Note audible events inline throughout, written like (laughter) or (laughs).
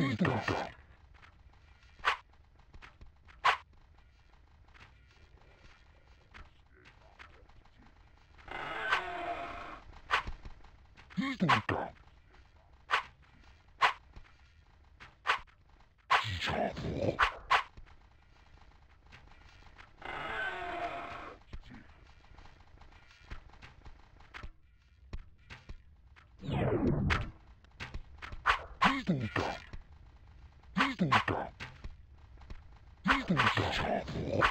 Pedro. Pedro. Don't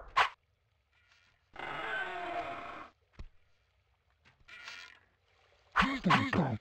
Thank you.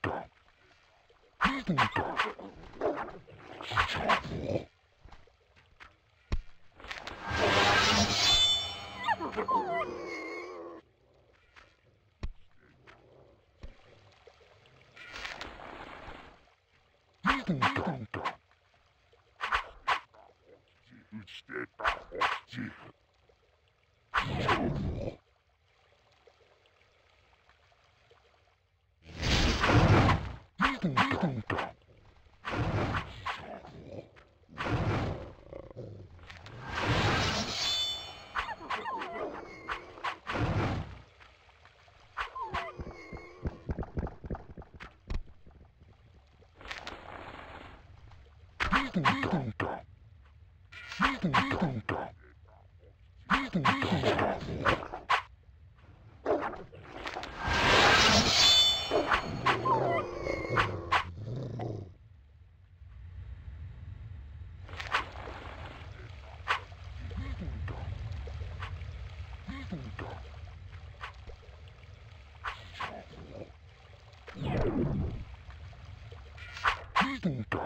Stinker.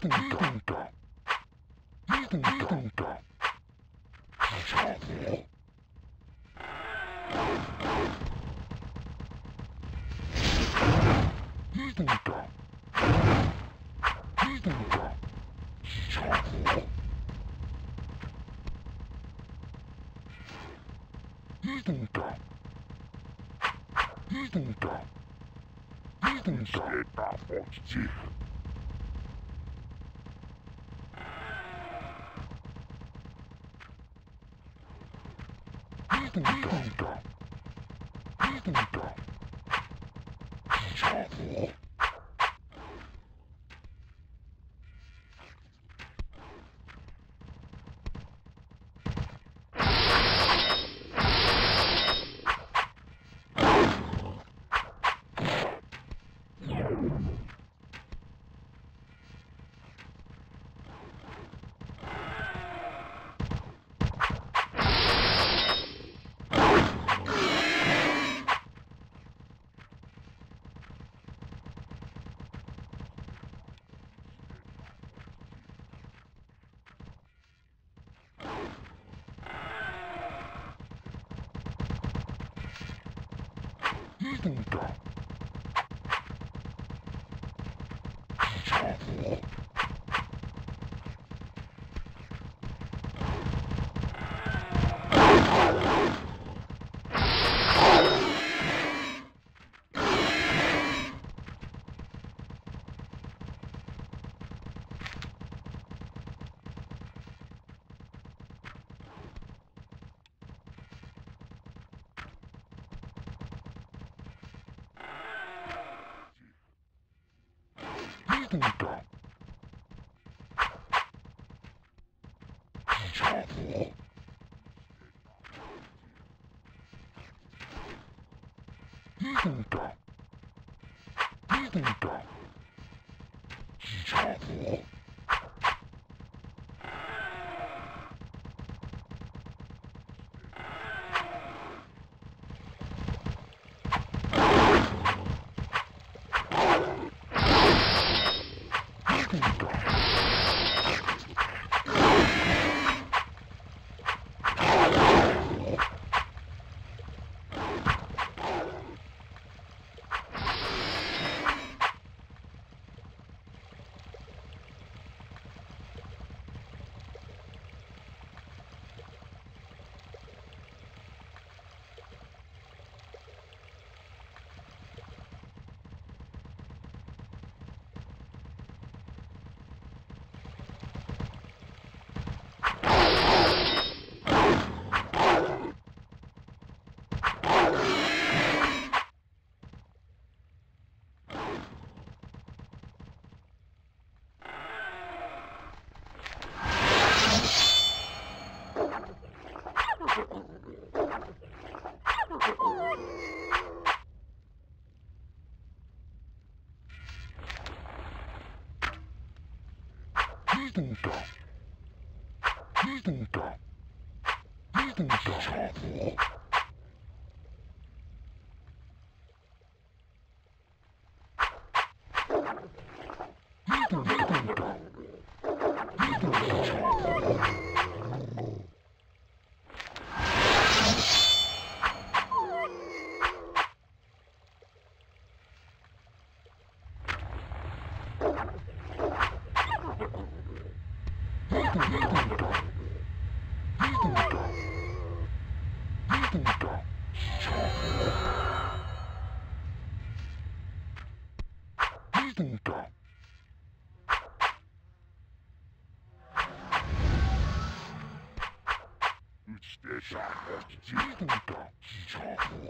Instead, I want to Thank (laughs) you. Puta. Świetna poczci. Śpiesza chodźcie do dzieciaku. Dzieciaku.